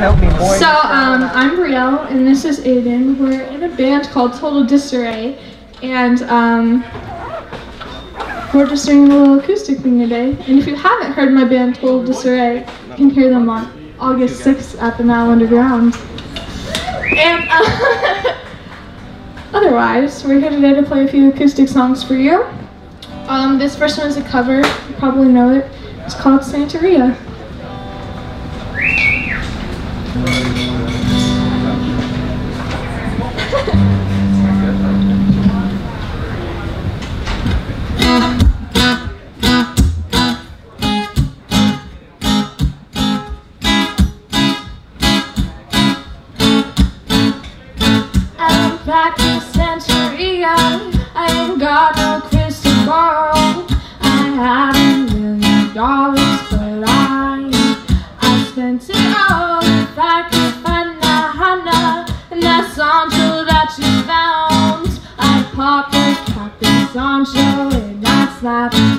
Help me, boy. So, um, I'm Brielle, and this is Aiden. We're in a band called Total Disarray, and um, we're just doing a little acoustic thing today. And if you haven't heard my band Total Disarray, you can hear them on August 6th at the Now Underground. And uh, otherwise, we're here today to play a few acoustic songs for you. Um, this first one is a cover. You probably know it. It's called Santeria. I'm back Captain Sancho and I slap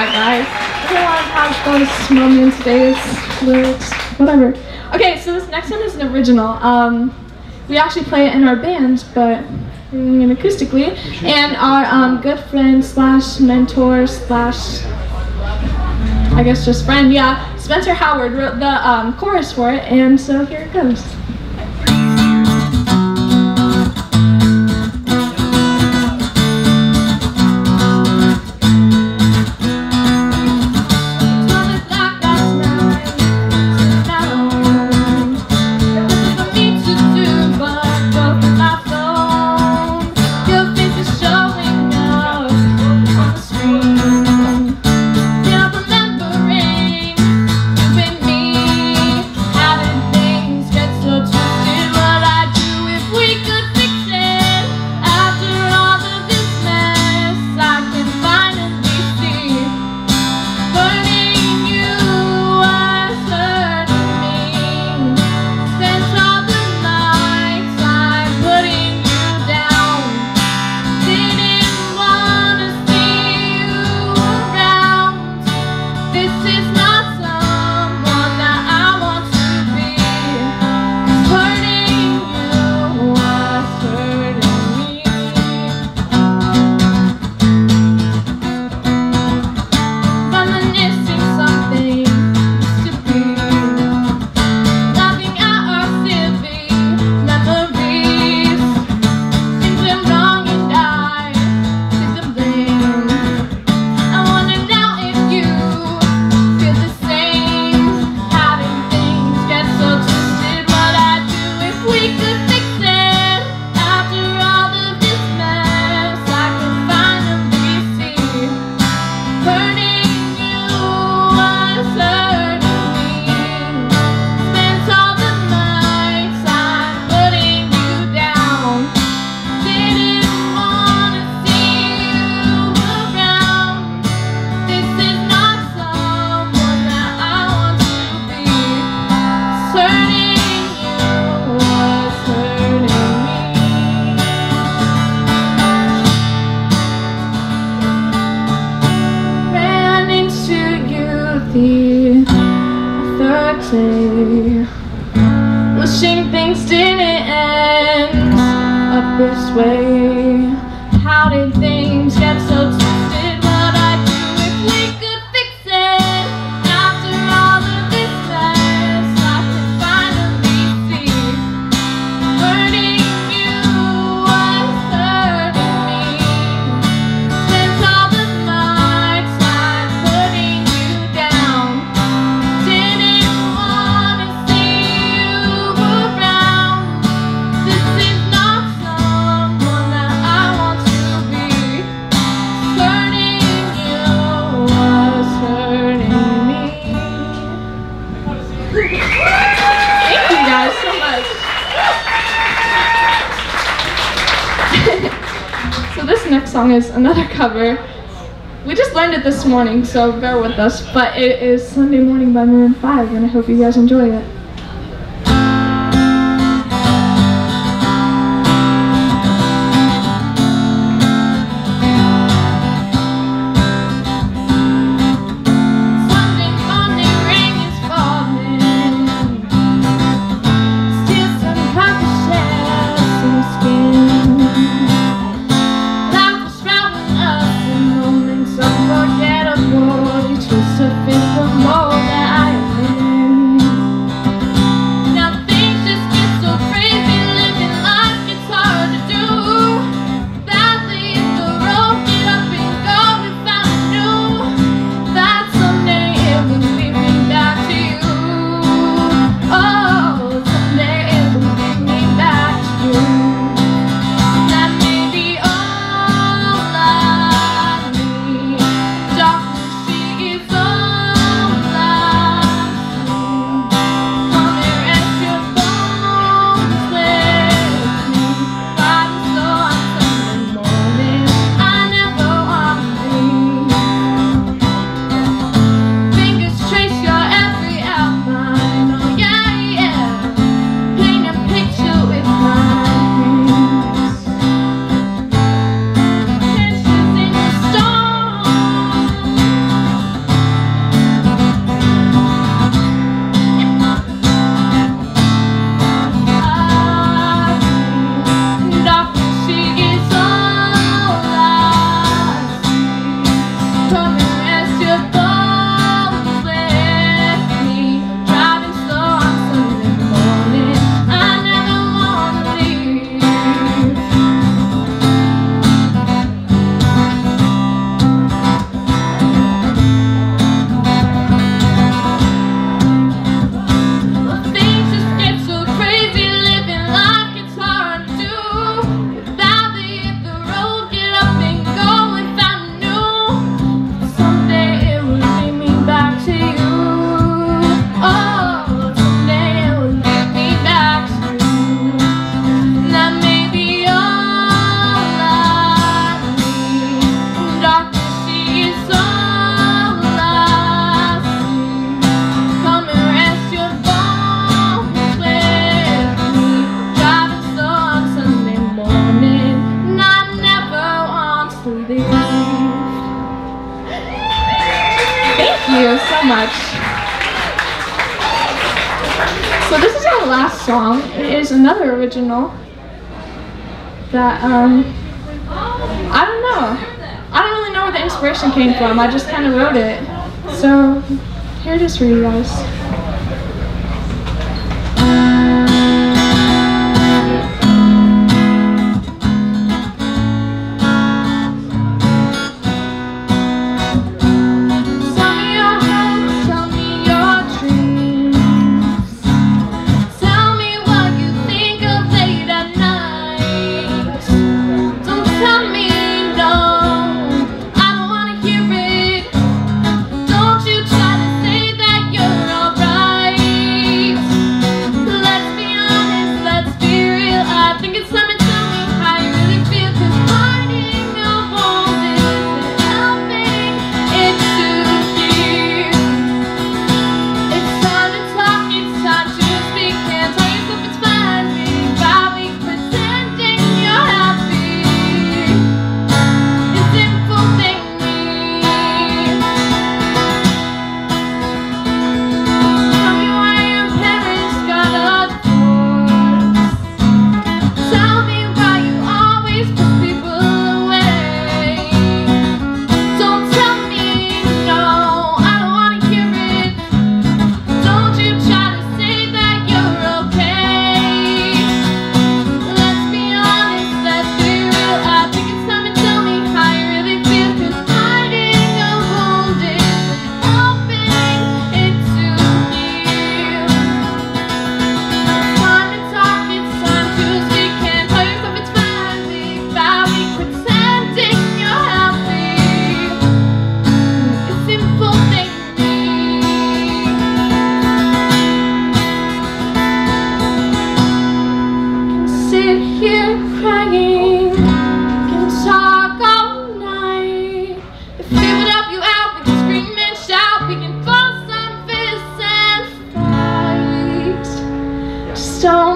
that, guys. I don't want to have those moments, days, lyrics, whatever. Okay, so this next one is an original. Um, we actually play it in our band, but we're doing it acoustically. And our um, good friend slash mentor slash I guess just friend, yeah. Spencer Howard wrote the um, chorus for it, and so here it goes. this way? How did things get so next song is another cover. We just learned it this morning, so bear with us. But it is Sunday Morning by Maroon 5, and I hope you guys enjoy it. Don't song is another original that, um, I don't know. I don't really know where the inspiration came from. I just kind of wrote it. So, here it is for you guys.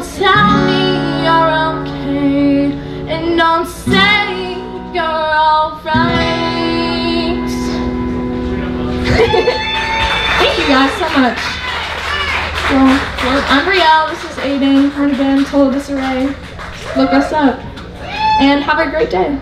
Don't tell me you're okay And don't say you're alright Thank you guys so much. So, well, I'm Brielle, this is Aiden, we're in Total Disarray. Look us up And have a great day.